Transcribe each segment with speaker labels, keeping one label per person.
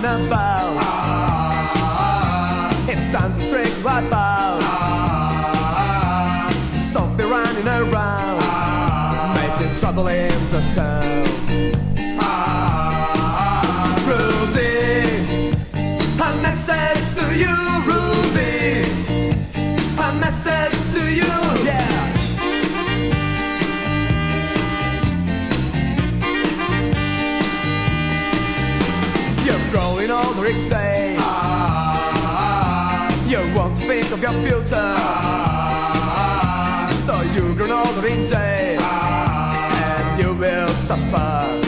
Speaker 1: about. It's time to trick right about. Stop be running around, making trouble in the town. You're growing older each ah. day. You won't think of your future. Ah. So you grow older in jail. And you will suffer.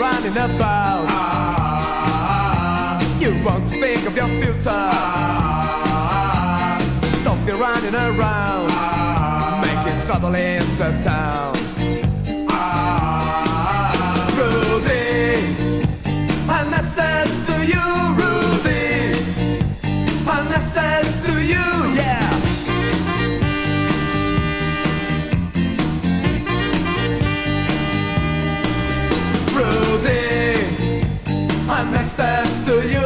Speaker 1: Running about. You won't think of your future. Stop be running around, making trouble in the town. Rudy, a message to you,